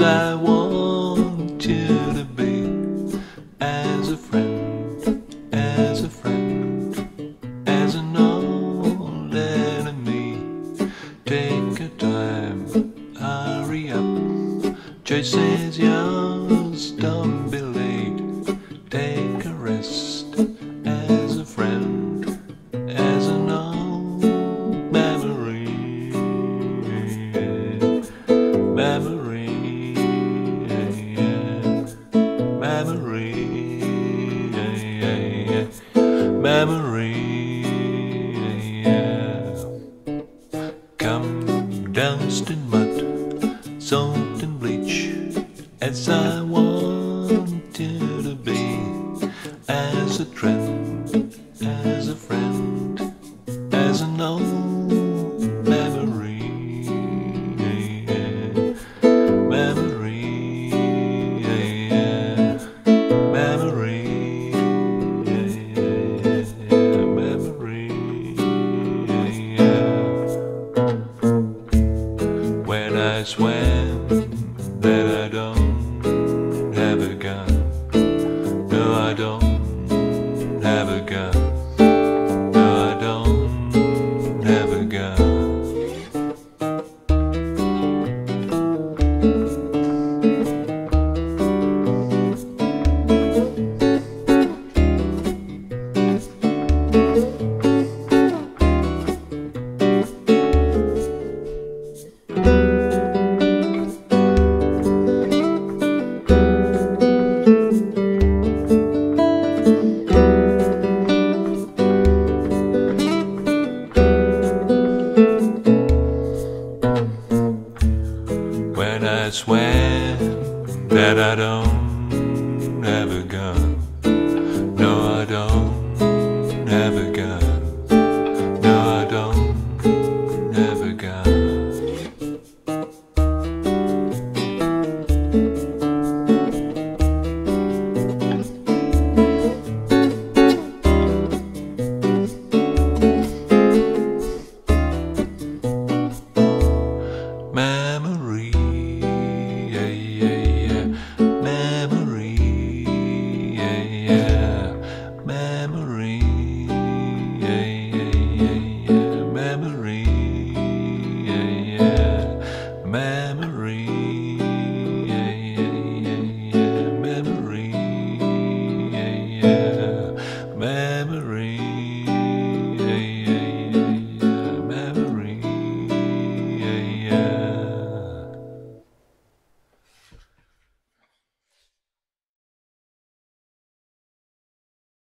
I want you to be as a friend, as a friend, as an old enemy. Take your time, hurry up. Choice is yours, don't be memory. Come dust and mud, salt and bleach, as I want you to be, as a trend, I swam, that I don't swear that I don't have a gun. No, I don't have a gun. No, I don't have a gun. Memory,